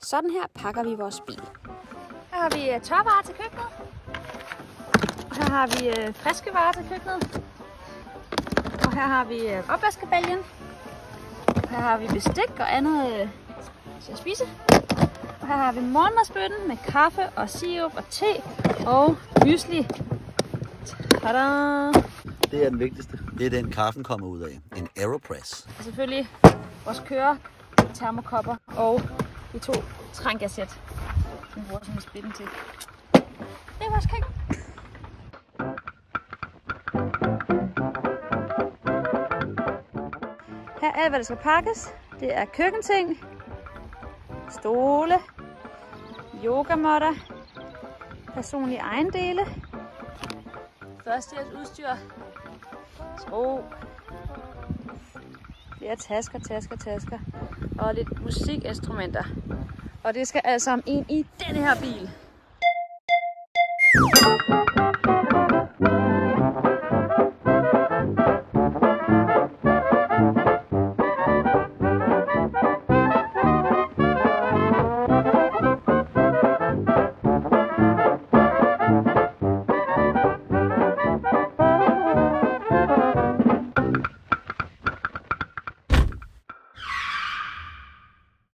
Sådan her pakker vi vores bil. Her har vi øh, tørvarer til køkkenet. Og her har vi øh, friske varer til køkkenet. Og her har vi øh, opvaskebælgen. Her har vi bestik og andet til at spise. Og her har vi morgenmadsbøtten med kaffe og sirup og te og mysli. Tada! Det er den vigtigste. Det er den, kaffen kommer ud af. En Aeropress. Og selvfølgelig vores køre, termokopper og de to trænkersæt, som vi bruger en splitten til. Det er vores køkken. Her er alt, hvad der skal pakkes. Det er køkkenting, stole, yogamotter, personlige ejendele, førstehjælpsudstyr, sko, er tasker, tasker, tasker og lidt musikinstrumenter. Og det skal altså ind i denne her bil.